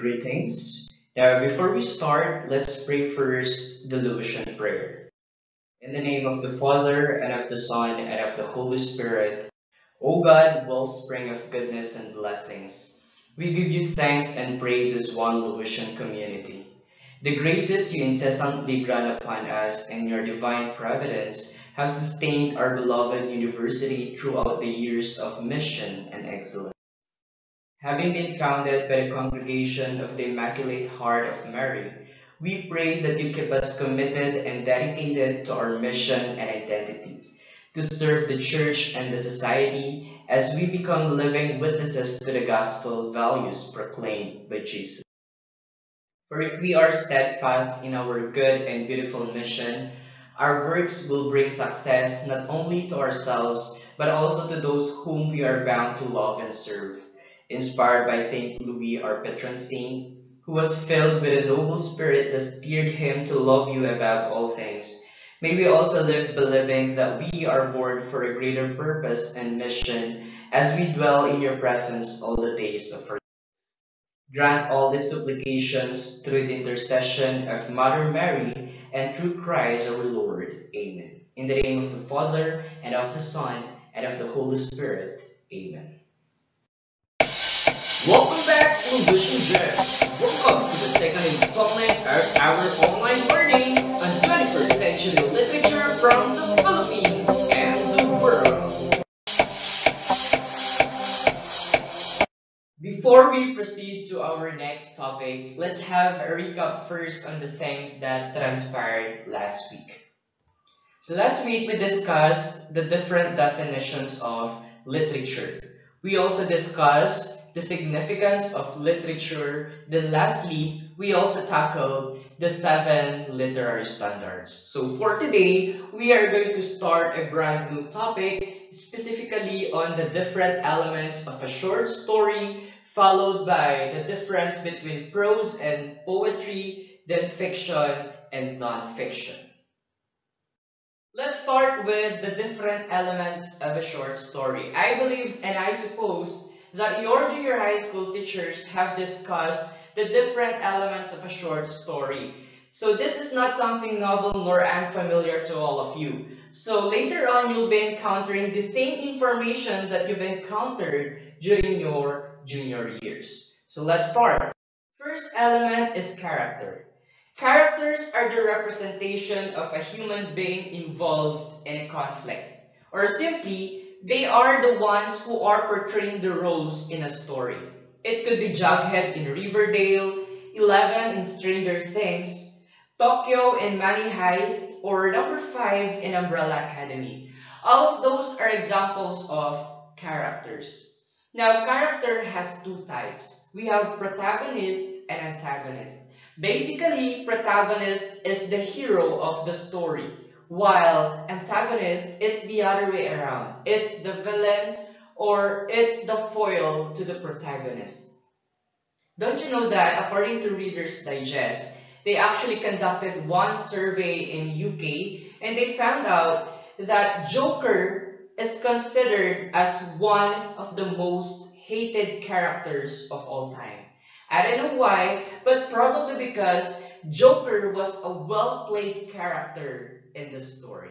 Greetings. Now, before we start, let's pray first the Lucian prayer. In the name of the Father, and of the Son, and of the Holy Spirit, O God, wellspring of goodness and blessings, we give you thanks and praise as one Lucian community. The graces you incessantly grant upon us and your divine providence have sustained our beloved university throughout the years of mission and excellence. Having been founded by the Congregation of the Immaculate Heart of Mary, we pray that you keep us committed and dedicated to our mission and identity, to serve the Church and the society as we become living witnesses to the gospel values proclaimed by Jesus. For if we are steadfast in our good and beautiful mission, our works will bring success not only to ourselves, but also to those whom we are bound to love and serve inspired by Saint Louis, our patron saint, who was filled with a noble spirit that steered him to love you above all things. May we also live believing that we are born for a greater purpose and mission as we dwell in your presence all the days of our. Grant all these supplications through the intercession of Mother Mary and through Christ our Lord. Amen. In the name of the Father, and of the Son, and of the Holy Spirit. Amen. Welcome back to Vision Welcome to the second installment of our online learning on 21st century literature from the Philippines Before we proceed to our next topic, let's have a recap first on the things that transpired last week. So last week we discussed the different definitions of literature. We also discussed the significance of literature. Then lastly, we also tackled the seven literary standards. So for today, we are going to start a brand new topic specifically on the different elements of a short story followed by the difference between prose and poetry, then fiction and non-fiction. Let's start with the different elements of a short story. I believe and I suppose that your junior high school teachers have discussed the different elements of a short story. So this is not something novel nor unfamiliar to all of you. So later on, you'll be encountering the same information that you've encountered during your junior years. So let's start. First element is character. Characters are the representation of a human being involved in a conflict. Or simply, they are the ones who are portraying the roles in a story. It could be Jughead in Riverdale, Eleven in Stranger Things, Tokyo in Money Heist, or number 5 in Umbrella Academy. All of those are examples of characters. Now, character has two types. We have protagonist and antagonist. Basically, protagonist is the hero of the story, while antagonist, it's the other way around. It's the villain or it's the foil to the protagonist. Don't you know that according to Reader's Digest, they actually conducted one survey in UK and they found out that Joker is considered as one of the most hated characters of all time. I don't know why, but probably because Joker was a well-played character in the story.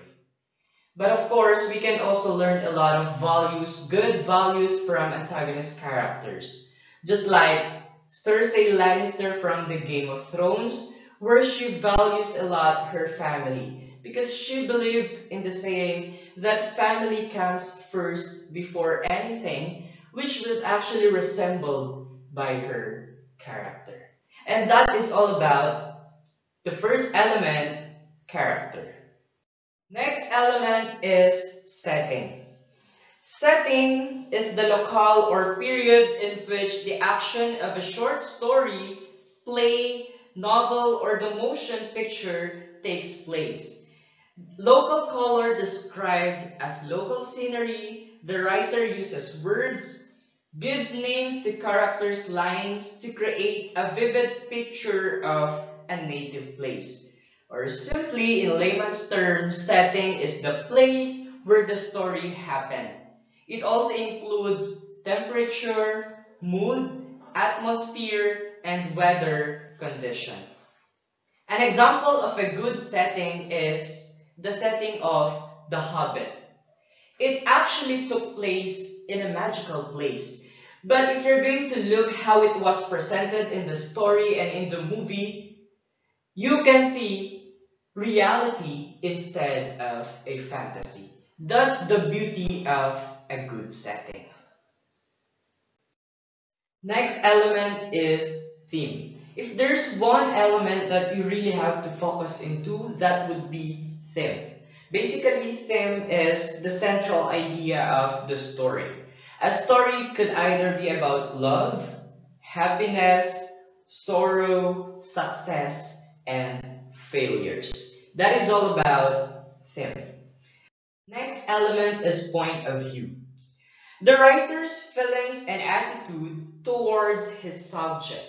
But of course, we can also learn a lot of values, good values from antagonist characters. Just like Cersei Lannister from the Game of Thrones, where she values a lot her family because she believed in the saying that family comes first before anything, which was actually resembled by her character. And that is all about the first element, character. Next element is setting. Setting is the locale or period in which the action of a short story, play, novel, or the motion picture takes place. Local color described as local scenery, the writer uses words, gives names to characters' lines to create a vivid picture of a native place. Or simply, in layman's terms, setting is the place where the story happened. It also includes temperature, mood, atmosphere, and weather condition. An example of a good setting is the setting of The Hobbit. It actually took place in a magical place. But if you're going to look how it was presented in the story and in the movie, you can see reality instead of a fantasy. That's the beauty of a good setting. Next element is theme. If there's one element that you really have to focus into, that would be theme. Basically, theme is the central idea of the story. A story could either be about love, happiness, sorrow, success, and failures. That is all about theme. Next element is point of view. The writer's feelings and attitude towards his subject.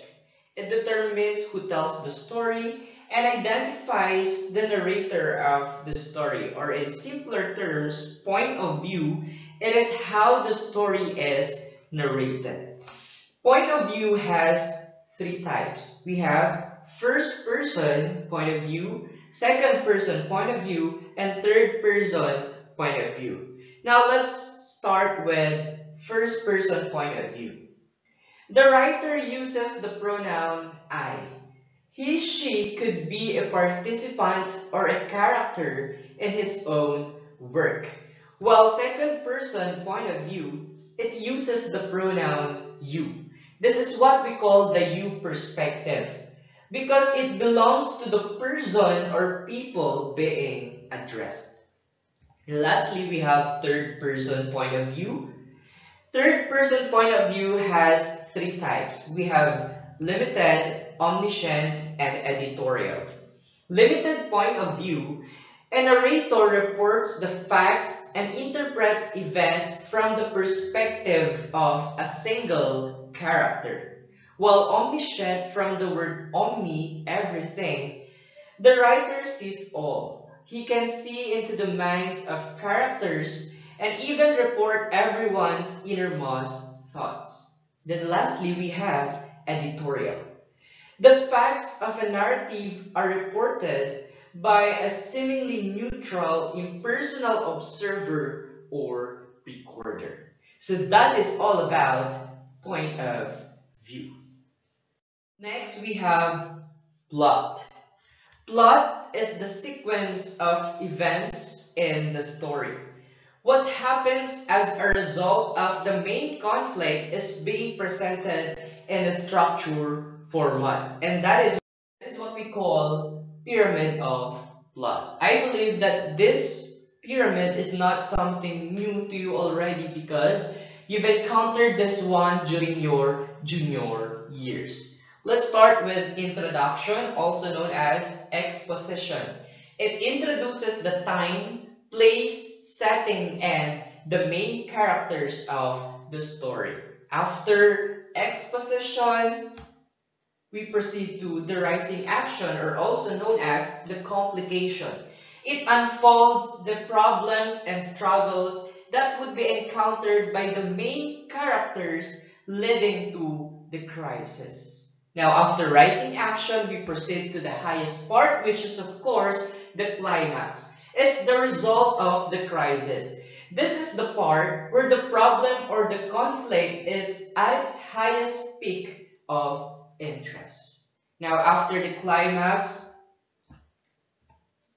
It determines who tells the story and identifies the narrator of the story. Or in simpler terms, point of view, it is how the story is narrated. Point of view has three types. We have first person point of view, second person point of view, and third person point of view. Now let's start with first person point of view. The writer uses the pronoun I. He, she could be a participant or a character in his own work. While second person point of view, it uses the pronoun you. This is what we call the you perspective because it belongs to the person or people being addressed. Lastly, we have third person point of view. Third person point of view has three types. We have limited, omniscient, and editorial. Limited point of view, a narrator reports the facts and interprets events from the perspective of a single character. While omniscient from the word omni, everything, the writer sees all. He can see into the minds of characters and even report everyone's innermost thoughts. Then lastly, we have editorial. The facts of a narrative are reported by a seemingly neutral, impersonal observer or recorder. So that is all about point of view. Next, we have plot. Plot is the sequence of events in the story. What happens as a result of the main conflict is being presented in a structure format. And that is, that is what we call pyramid of plot. I believe that this pyramid is not something new to you already because you've encountered this one during your junior years. Let's start with introduction, also known as exposition. It introduces the time, place, setting, and the main characters of the story. After exposition, we proceed to the rising action, or also known as the complication. It unfolds the problems and struggles that would be encountered by the main characters leading to the crisis. Now, after rising action, we proceed to the highest part, which is, of course, the climax. It's the result of the crisis. This is the part where the problem or the conflict is at its highest peak of interest. Now, after the climax,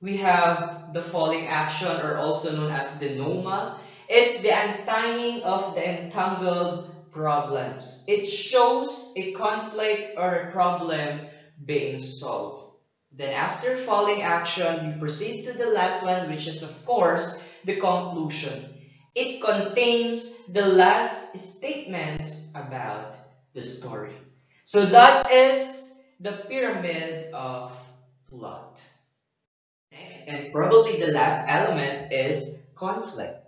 we have the falling action or also known as the noma. It's the untying of the entangled problems. It shows a conflict or a problem being solved. Then after falling action, we proceed to the last one, which is of course the conclusion. It contains the last statements about the story. So hmm. that is the pyramid of plot. Next, and probably the last element is conflict.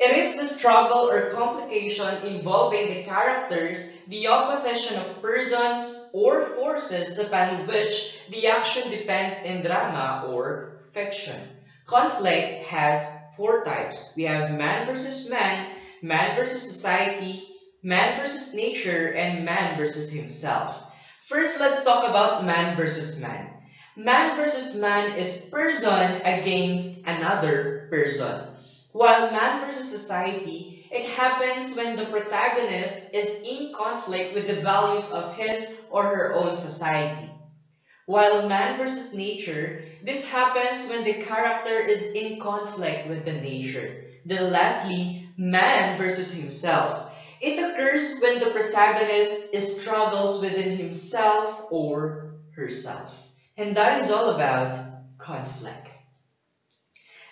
It is the struggle or complication involving the characters, the opposition of persons or forces upon which the action depends in drama or fiction. Conflict has four types. We have man versus man, man versus society, man versus nature, and man versus himself. First, let's talk about man versus man. Man versus man is person against another person. While man versus society, it happens when the protagonist is in conflict with the values of his or her own society. While man versus nature, this happens when the character is in conflict with the nature. Then lastly, man versus himself. It occurs when the protagonist struggles within himself or herself. And that is all about conflict.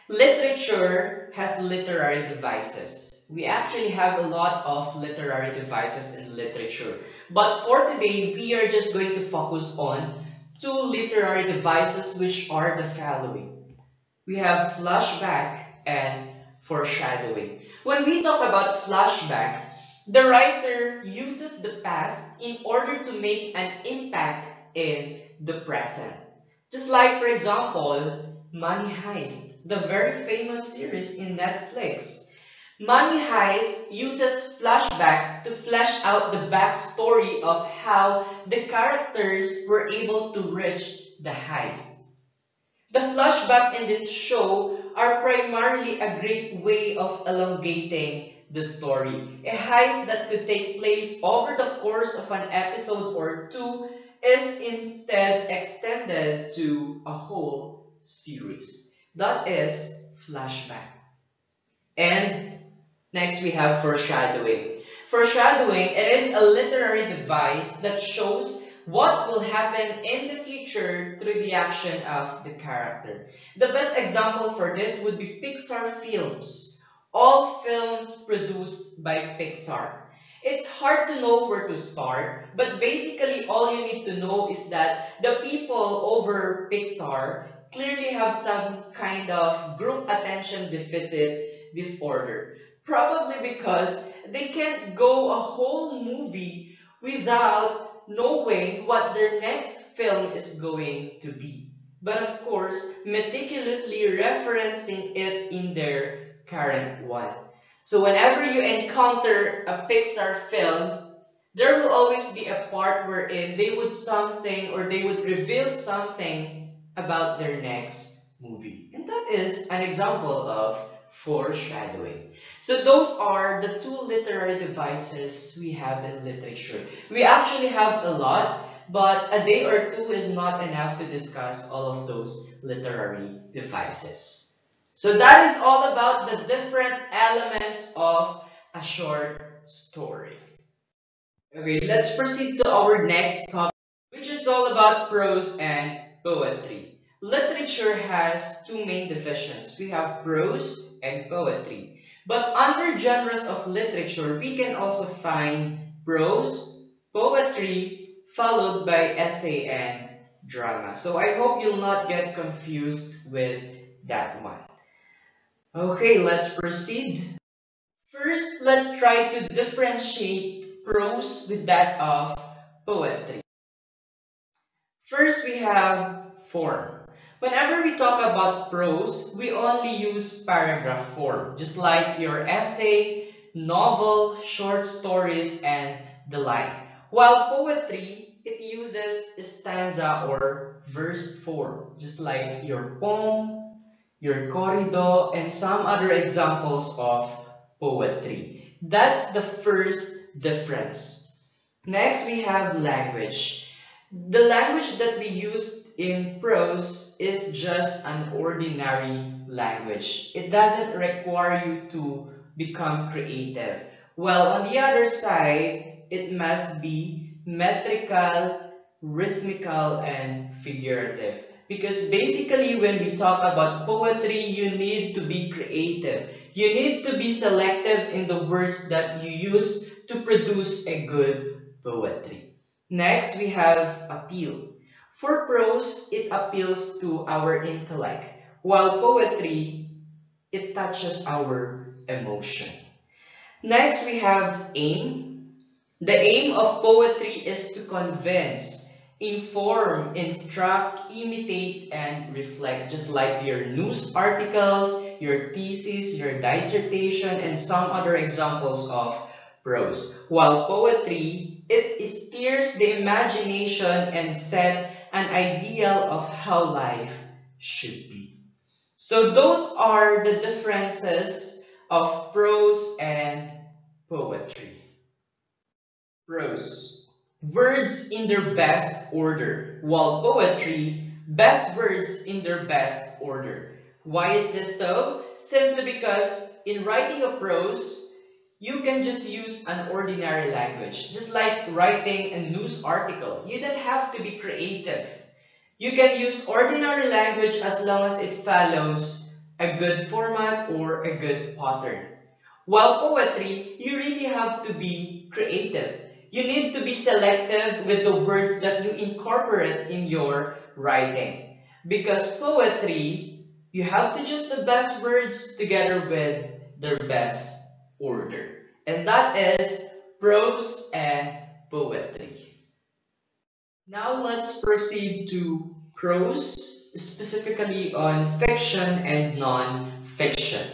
Literature has literary devices. We actually have a lot of literary devices in literature. But for today, we are just going to focus on two literary devices which are the following. We have flashback and foreshadowing. When we talk about flashback, the writer uses the past in order to make an impact in the present. Just like, for example, Money Heist, the very famous series in Netflix. Money Heist uses flashbacks to flesh out the backstory of how the characters were able to reach the heist. The flashback in this show are primarily a great way of elongating the story. A heist that could take place over the course of an episode or two is instead extended to a whole series. That is flashback. And next we have foreshadowing. Foreshadowing, it is a literary device that shows what will happen in the future through the action of the character. The best example for this would be Pixar films. All films produced by Pixar. It's hard to know where to start, but basically all you need to know is that the people over Pixar clearly have some kind of group attention deficit disorder. Probably because they can't go a whole movie without knowing what their next film is going to be. But of course, meticulously referencing it in their current one. So whenever you encounter a Pixar film, there will always be a part wherein they would something or they would reveal something about their next movie. And that is an example of foreshadowing. So those are the two literary devices we have in literature. We actually have a lot, but a day or two is not enough to discuss all of those literary devices. So that is all about the different elements of a short story. Okay, let's proceed to our next topic, which is all about prose and poetry. Literature has two main divisions. We have prose and poetry. But under genres of literature, we can also find prose, poetry, followed by essay and drama. So I hope you'll not get confused with that one. Okay, let's proceed. First, let's try to differentiate prose with that of poetry. First, we have form. Whenever we talk about prose, we only use paragraph form, just like your essay, novel, short stories, and the like. While poetry, it uses stanza or verse form, just like your poem, your corrido, and some other examples of poetry. That's the first difference. Next, we have language. The language that we use in prose is just an ordinary language. It doesn't require you to become creative. Well, on the other side, it must be metrical, rhythmical, and figurative. Because basically when we talk about poetry, you need to be creative. You need to be selective in the words that you use to produce a good poetry. Next, we have appeal. For prose, it appeals to our intellect, while poetry, it touches our emotion. Next, we have aim. The aim of poetry is to convince, inform, instruct, imitate, and reflect, just like your news articles, your thesis, your dissertation, and some other examples of prose. While poetry, it steers the imagination and set an ideal of how life should be. So those are the differences of prose and poetry. Prose, words in their best order, while poetry, best words in their best order. Why is this so? Simply because in writing a prose, you can just use an ordinary language. Just like writing a news article, you don't have to be creative. You can use ordinary language as long as it follows a good format or a good pattern. While poetry, you really have to be creative. You need to be selective with the words that you incorporate in your writing. Because poetry, you have to choose the best words together with their best order. And that is prose and poetry. Now let's proceed to prose, specifically on fiction and non-fiction.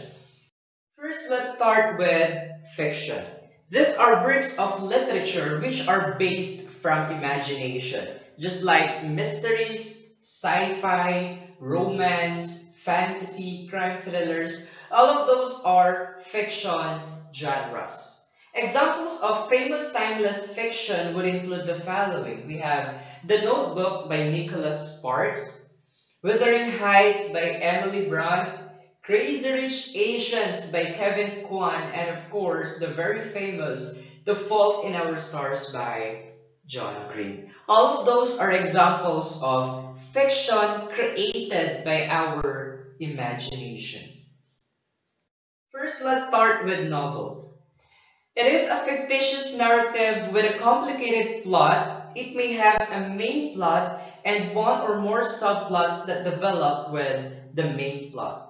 First, let's start with fiction. These are works of literature which are based from imagination, just like mysteries, sci-fi, romance, fantasy, crime thrillers. All of those are fiction genres. Examples of famous timeless fiction would include the following. We have The Notebook by Nicholas Sparks, Wuthering Heights by Emily Brontë, Crazy Rich Asians by Kevin Kwan, and of course, the very famous The Fault in Our Stars by John Green. All of those are examples of fiction created by our imagination. First, let's start with novel. It is a fictitious narrative with a complicated plot. It may have a main plot and one or more subplots that develop with the main plot.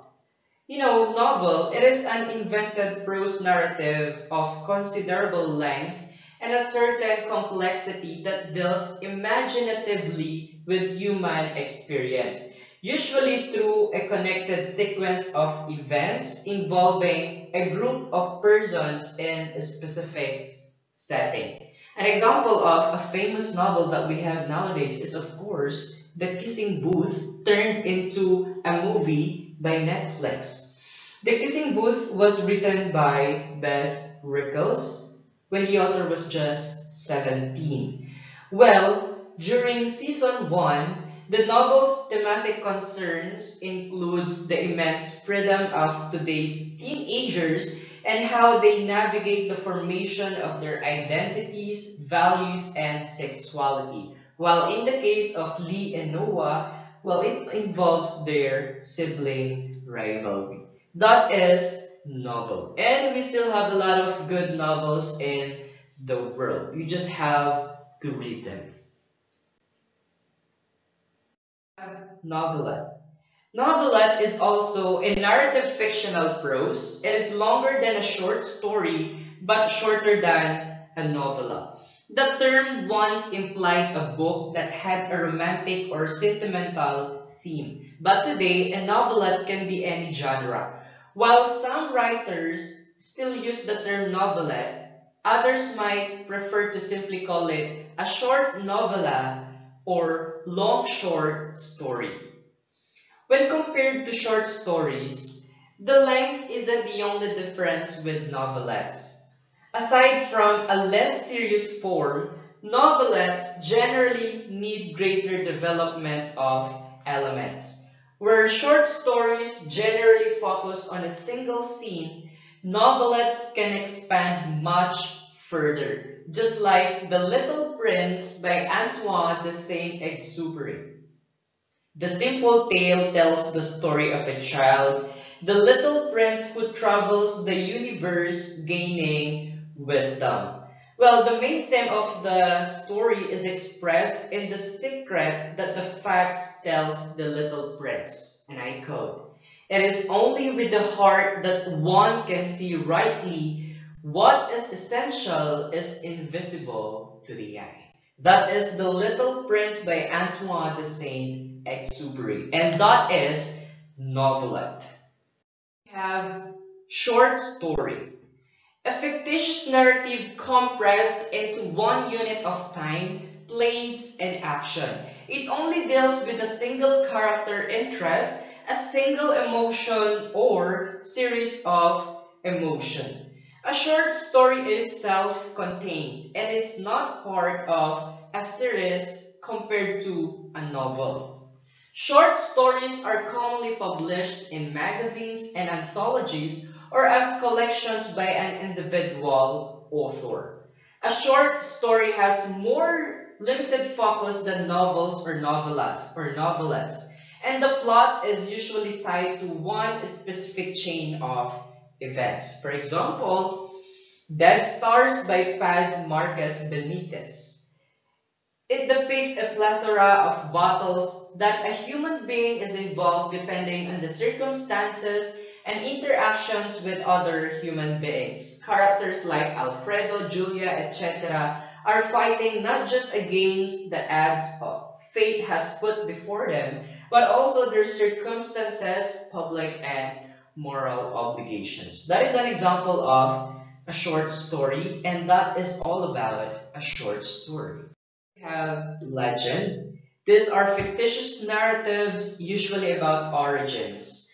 You know, novel, it is an invented prose narrative of considerable length and a certain complexity that deals imaginatively with human experience, usually through a connected sequence of events involving a group of persons in a specific setting. An example of a famous novel that we have nowadays is, of course, The Kissing Booth turned into a movie by Netflix. The Kissing Booth was written by Beth Reekles when the author was just 17. Well, during season 1, the novel's thematic concerns includes the immense freedom of today's teenagers and how they navigate the formation of their identities, values, and sexuality. While in the case of Lee and Noah, well, it involves their sibling rivalry. That is novel. And we still have a lot of good novels in the world. You just have to read them. Novelette. Novelette is also a narrative fictional prose. It is longer than a short story, but shorter than a novella. The term once implied a book that had a romantic or sentimental theme, but today a novelette can be any genre. While some writers still use the term novelette, others might prefer to simply call it a short novella or long short story. When compared to short stories, the length isn't the only difference with novelettes. Aside from a less serious form, novelettes generally need greater development of elements. Where short stories generally focus on a single scene, novelettes can expand much further, just like The Little Prince by Antoine de Saint-Exupéry. The simple tale tells the story of a child, the little prince who travels the universe gaining wisdom. Well, the main theme of the story is expressed in the secret that the fox tells the little prince, and I quote, It is only with the heart that one can see rightly what is essential is invisible to the eye. That is The Little Prince by Antoine de Saint-Exupéry. And that is novelette. We have short story. A fictitious narrative compressed into one unit of time, place, and action. It only deals with a single character interest, a single emotion, or series of emotion. A short story is self-contained and is not part of a series compared to a novel. Short stories are commonly published in magazines and anthologies or as collections by an individual author. A short story has more limited focus than novels or novellas or novelettes, and the plot is usually tied to one specific chain of events. For example, Dead Stars by Paz Marquez Benitez. It depicts a plethora of battles that a human being is involved depending on the circumstances and interactions with other human beings. Characters like Alfredo, Julia, etc. are fighting not just against the odds fate has put before them, but also their circumstances, public and moral obligations. That is an example of a short story, and that is all about a short story. We have legend. These are fictitious narratives, usually about origins.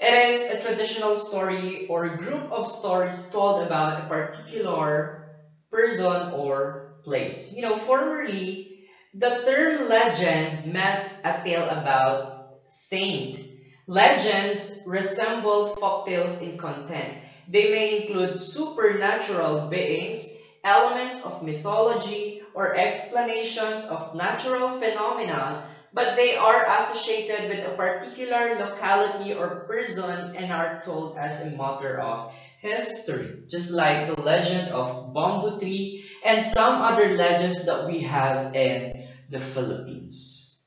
It is a traditional story or a group of stories told about a particular person or place. You know, formerly, the term legend meant a tale about saint Legends resemble folktales in content. They may include supernatural beings, elements of mythology, or explanations of natural phenomena, but they are associated with a particular locality or person and are told as a matter of history, just like the legend of Bamboo Tree and some other legends that we have in the Philippines.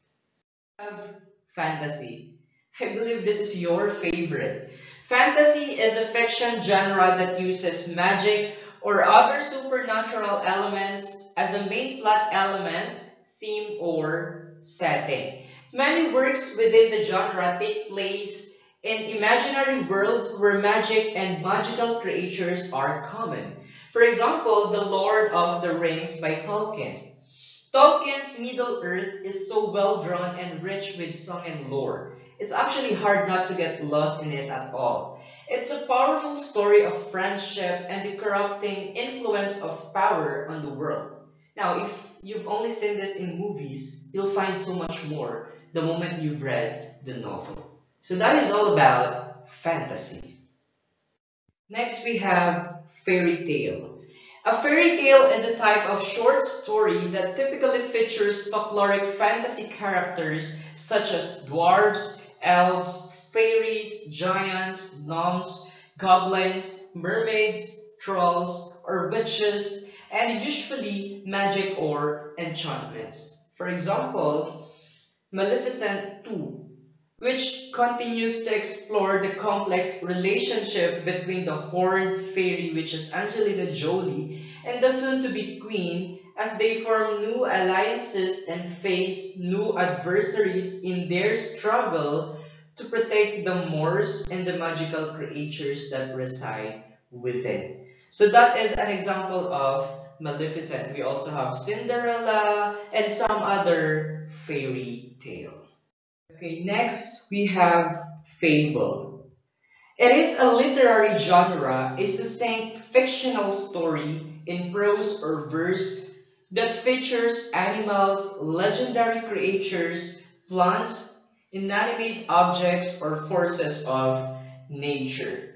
Fantasy. I believe this is your favorite. Fantasy is a fiction genre that uses magic or other supernatural elements as a main plot element, theme, or setting. Many works within the genre take place in imaginary worlds where magic and magical creatures are common. For example, The Lord of the Rings by Tolkien. Tolkien's Middle-earth is so well drawn and rich with song and lore. It's actually hard not to get lost in it at all. It's a powerful story of friendship and the corrupting influence of power on the world. Now, if you've only seen this in movies, you'll find so much more the moment you've read the novel. So that is all about fantasy. Next we have fairy tale. A fairy tale is a type of short story that typically features folkloric fantasy characters such as dwarves, elves, fairies, giants, gnomes, goblins, mermaids, trolls, or witches, and usually magic or enchantments. For example, Maleficent 2, which continues to explore the complex relationship between the horned fairy, which is Angelina Jolie, and the soon-to-be queen as they form new alliances and face new adversaries in their struggle to protect the Moors and the magical creatures that reside within. So that is an example of Maleficent. We also have Cinderella and some other fairy tale. Okay, next we have fable. It is a literary genre, a succinct fictional story in prose or verse that features animals, legendary creatures, plants, inanimate objects, or forces of nature.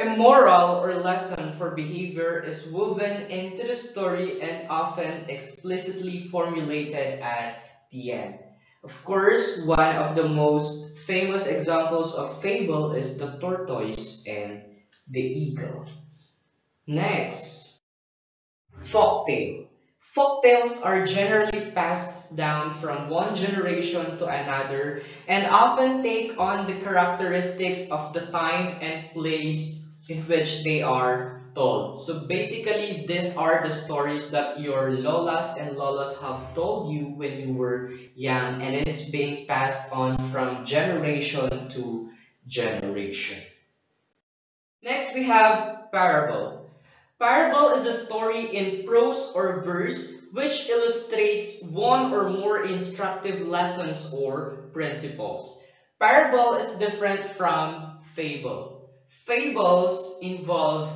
A moral or lesson for behavior is woven into the story and often explicitly formulated at the end. Of course, one of the most famous examples of fable is the tortoise and the eagle. Next, folktale. Folktales are generally passed passed down from one generation to another and often take on the characteristics of the time and place in which they are told. So basically, these are the stories that your lolas and lolas have told you when you were young and it's being passed on from generation to generation. Next, we have parable. Parable is a story in prose or verse which illustrates one or more instructive lessons or principles. Parable is different from fable. Fables involve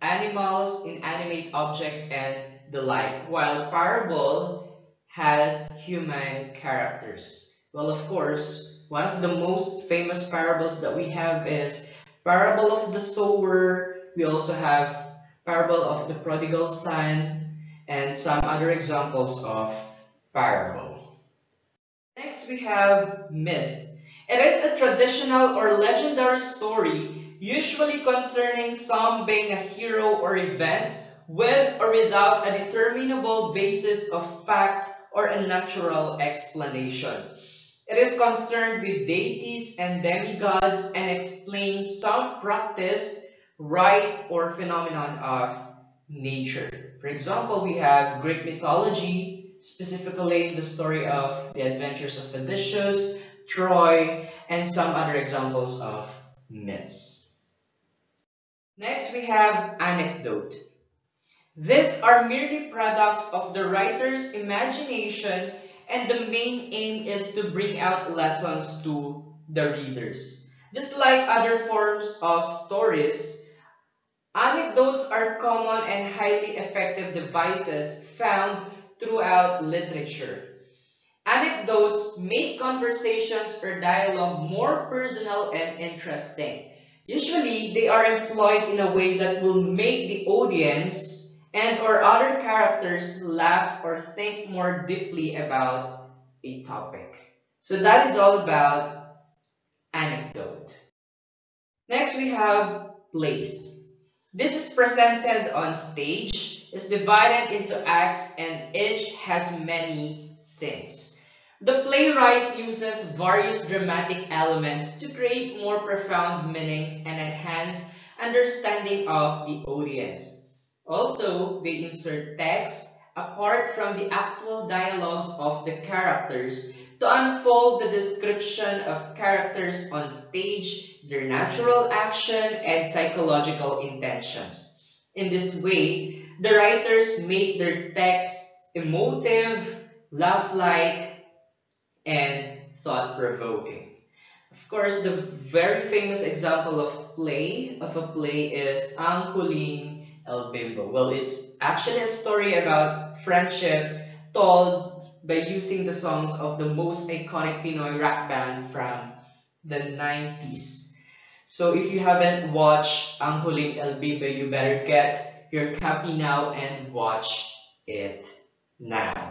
animals, inanimate objects, and the like, while parable has human characters. Well, of course, one of the most famous parables that we have is parable of the sower. We also have parable of the prodigal son, and some other examples of parable. Next, we have myth. It is a traditional or legendary story, usually concerning some being a hero or event with or without a determinable basis of fact or a natural explanation. It is concerned with deities and demigods and explains some practice rite or phenomenon of nature. For example, we have Greek mythology, specifically the story of the adventures of Odysseus, Troy, and some other examples of myths. Next, we have anecdote. These are merely products of the writer's imagination and the main aim is to bring out lessons to the readers. Just like other forms of stories, Anecdotes are common and highly effective devices found throughout literature. Anecdotes make conversations or dialogue more personal and interesting. Usually, they are employed in a way that will make the audience and or other characters laugh or think more deeply about a topic. So that is all about anecdote. Next, we have plays. This is presented on stage, is divided into acts and each has many scenes. The playwright uses various dramatic elements to create more profound meanings and enhance understanding of the audience. Also, they insert text apart from the actual dialogues of the characters to unfold the description of characters on stage, their natural action, and psychological intentions. In this way, the writers make their text emotive, laugh-like, and thought-provoking. Of course, the very famous example of play, of a play is Ang Huling El Bimbo. Well, it's actually a story about friendship told by using the songs of the most iconic Pinoy rock band from the 90s. So if you haven't watched Ang Huling El Bimbo, you better get your copy now and watch it now.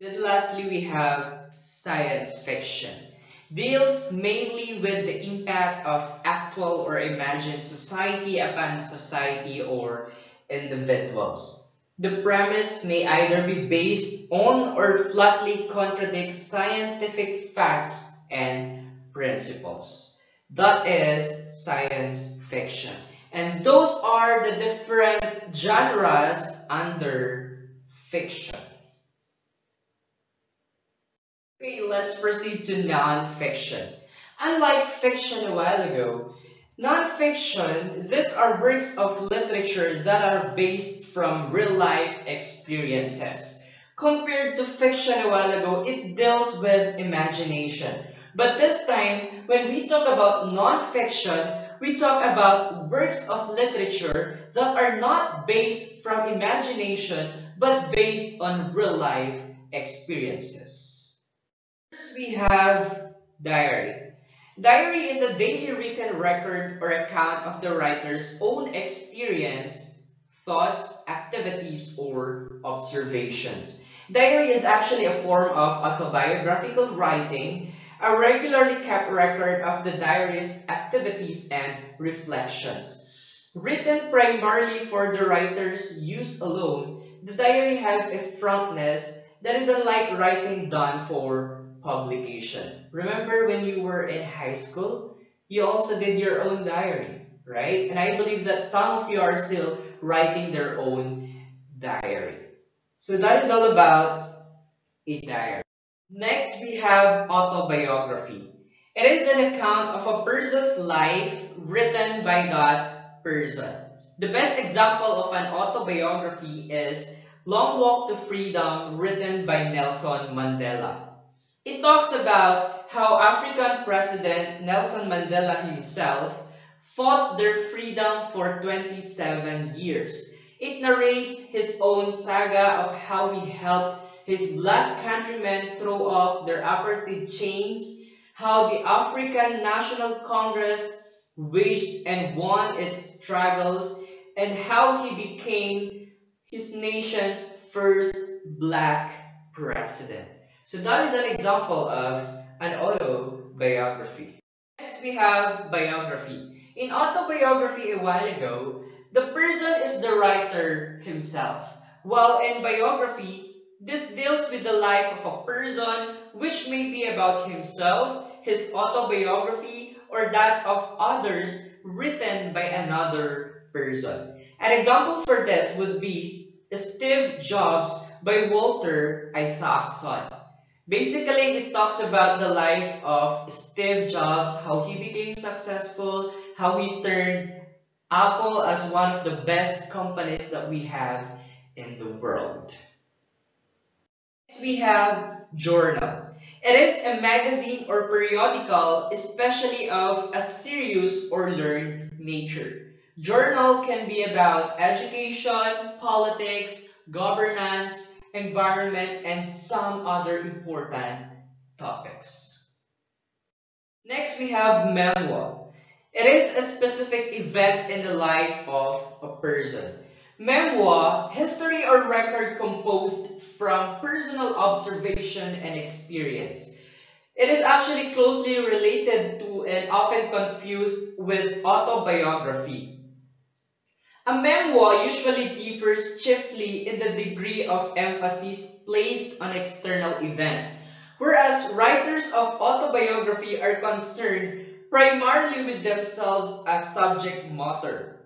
Then lastly, we have science fiction. Deals mainly with the impact of actual or imagined society upon society or individuals. The premise may either be based on or flatly contradict scientific facts and principles. That is science fiction. And those are the different genres under fiction. Okay, let's proceed to non-fiction. Unlike fiction a while ago, non-fiction, these are works of literature that are based from real-life experiences. Compared to fiction a while ago, it deals with imagination. But this time, when we talk about non-fiction, we talk about works of literature that are not based from imagination, but based on real-life experiences. First, we have diary. Diary is a daily written record or account of the writer's own experience thoughts, activities, or observations. Diary is actually a form of autobiographical writing, a regularly kept record of the diarist's activities and reflections. Written primarily for the writer's use alone, the diary has a frankness that is unlike writing done for publication. Remember when you were in high school, you also did your own diary, right? And I believe that some of you are still writing their own diary. So that is all about a diary. Next, we have autobiography. It is an account of a person's life written by that person. The best example of an autobiography is Long Walk to Freedom written by Nelson Mandela. It talks about how African President Nelson Mandela himself fought their freedom for 27 years. It narrates his own saga of how he helped his black countrymen throw off their apartheid chains, how the African National Congress waged and won its struggles, and how he became his nation's first black president. So that is an example of an autobiography. Next we have biography. In autobiography a while ago, the person is the writer himself. While in biography, this deals with the life of a person which may be about himself, his autobiography, or that of others written by another person. An example for this would be Steve Jobs by Walter Isaacson. Basically, it talks about the life of Steve Jobs, how he became successful, how he turned Apple as one of the best companies that we have in the world. Next, we have journal. It is a magazine or periodical, especially of a serious or learned nature. Journal can be about education, politics, governance, environment, and some other important topics. Next, we have memoir. It is a specific event in the life of a person. Memoir, history or record composed from personal observation and experience. It is actually closely related to and often confused with autobiography. A memoir usually differs chiefly in the degree of emphasis placed on external events, whereas writers of autobiography are concerned primarily with themselves as subject matter.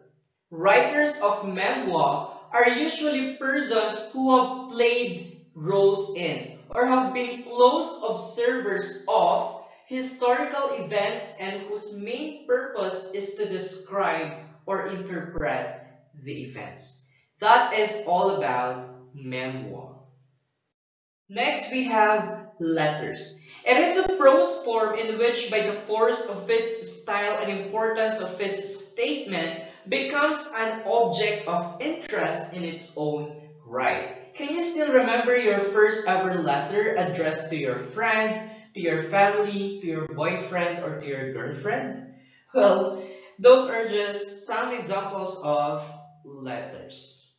Writers of memoir are usually persons who have played roles in or have been close observers of historical events and whose main purpose is to describe or interpret the events. That is all about memoir. Next, we have letters. It is a prose form in which by the force of its style and importance of its statement becomes an object of interest in its own right. Can you still remember your first ever letter addressed to your friend, to your family, to your boyfriend, or to your girlfriend? Well, those are just some examples of letters.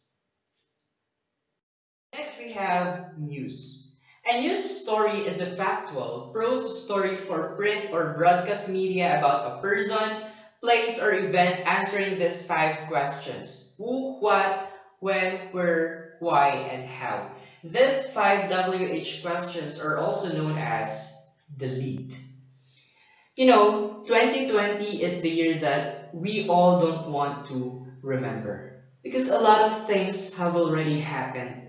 Next we have news. A news story is a factual, prose story for print or broadcast media about a person, place, or event answering these five questions. Who, what, when, where, why, and how. These five WH questions are also known as the lead. You know, 2020 is the year that we all don't want to remember. Because a lot of things have already happened.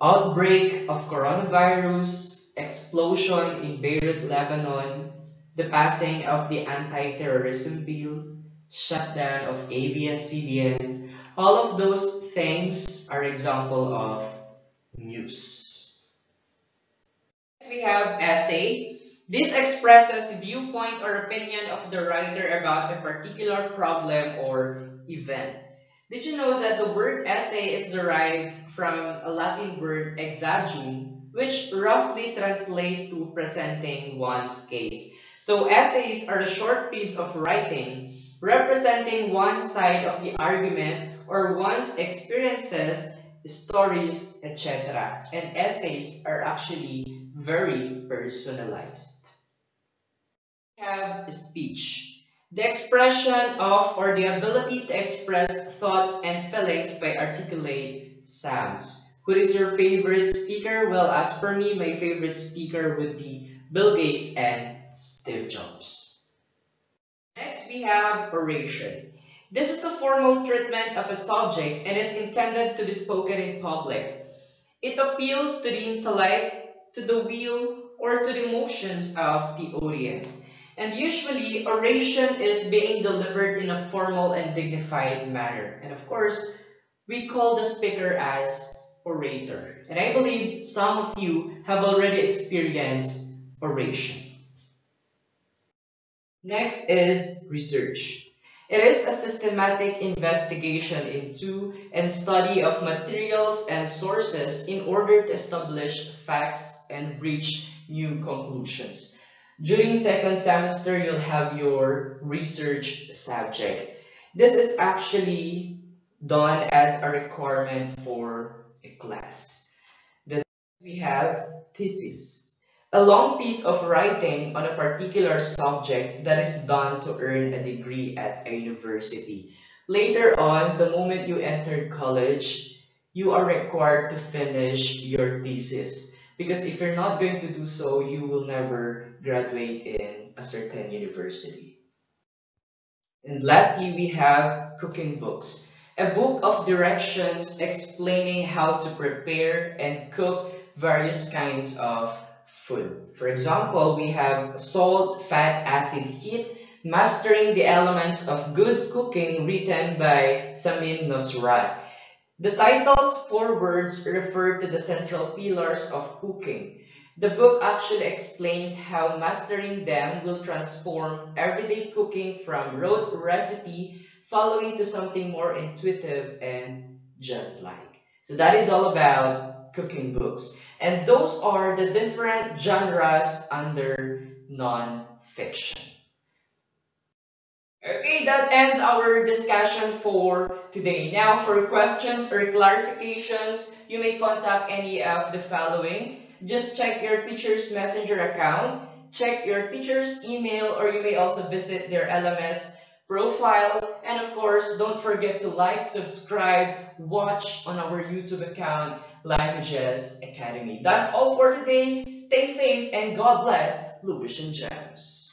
Outbreak of coronavirus, explosion in Beirut, Lebanon, the passing of the anti-terrorism bill, shutdown of ABS-CBN, all of those things are example of news. We have essay. This expresses viewpoint or opinion of the writer about a particular problem or event. Did you know that the word essay is derived from a Latin word exagium, which roughly translates to presenting one's case. So essays are a short piece of writing representing one side of the argument or one's experiences, stories, etc. And essays are actually very personalized. We have speech. The expression of or the ability to express thoughts and feelings by articulate sounds. Who is your favorite speaker? Well, as for me, my favorite speaker would be Bill Gates and Steve Jobs. Next, we have oration. This is a formal treatment of a subject and is intended to be spoken in public. It appeals to the intellect, to the will, or to the emotions of the audience. And usually, oration is being delivered in a formal and dignified manner. And of course, we call the speaker as orator. And I believe some of you have already experienced oration. Next is research. It is a systematic investigation into and study of materials and sources in order to establish facts and reach new conclusions. During second semester, you'll have your research subject. This is actually done as a requirement for a class. Then we have thesis a long piece of writing on a particular subject that is done to earn a degree at a university. Later on, the moment you enter college, you are required to finish your thesis. Because if you're not going to do so, you will never graduate in a certain university. And lastly, we have cooking books. A book of directions explaining how to prepare and cook various kinds of food. For example, we have salt, fat, acid, heat, Mastering the Elements of Good Cooking written by Samin Nosrat. The title's four words refer to the central pillars of cooking. The book actually explains how mastering them will transform everyday cooking from rote recipe following to something more intuitive and just like. So that is all about cooking books. And those are the different genres under non-fiction. Okay, that ends our discussion for today. Now, for questions or clarifications, you may contact any of the following. Just check your teacher's messenger account, check your teacher's email, or you may also visit their LMS profile. And of course, don't forget to like, subscribe, watch on our YouTube account, Languages Academy. That's all for today. Stay safe and God bless Lubitian Gems.